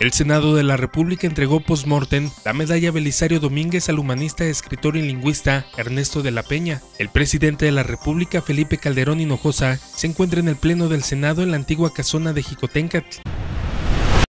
El Senado de la República entregó post-mortem la medalla Belisario Domínguez al humanista, escritor y lingüista Ernesto de la Peña. El presidente de la República, Felipe Calderón Hinojosa, se encuentra en el Pleno del Senado en la antigua casona de Jicotencatl.